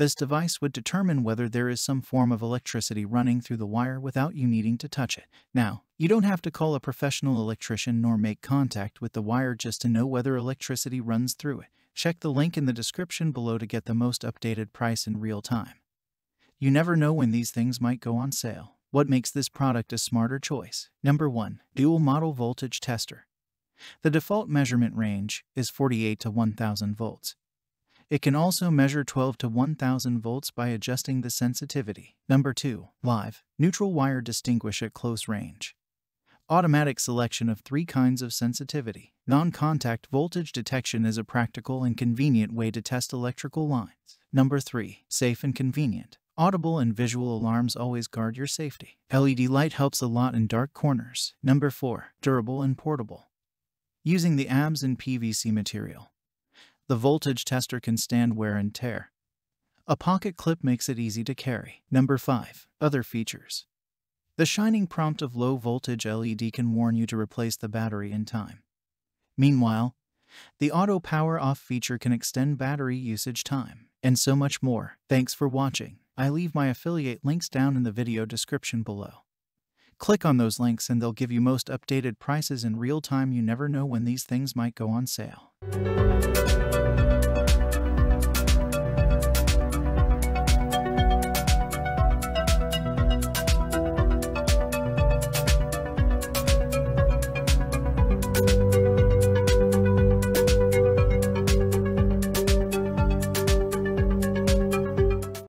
This device would determine whether there is some form of electricity running through the wire without you needing to touch it. Now, you don't have to call a professional electrician nor make contact with the wire just to know whether electricity runs through it. Check the link in the description below to get the most updated price in real time. You never know when these things might go on sale. What makes this product a smarter choice? Number 1. Dual Model Voltage Tester. The default measurement range is 48 to 1000 volts. It can also measure 12 to 1000 volts by adjusting the sensitivity. Number 2. Live. Neutral wire distinguish at close range. Automatic selection of three kinds of sensitivity. Non-contact voltage detection is a practical and convenient way to test electrical lines. Number 3. Safe and convenient. Audible and visual alarms always guard your safety. LED light helps a lot in dark corners. Number 4. Durable and portable. Using the ABS and PVC material. The voltage tester can stand wear and tear. A pocket clip makes it easy to carry. Number 5. Other features. The shining prompt of low voltage LED can warn you to replace the battery in time. Meanwhile, the auto power off feature can extend battery usage time, and so much more. Thanks for watching. I leave my affiliate links down in the video description below. Click on those links and they'll give you most updated prices in real time. You never know when these things might go on sale.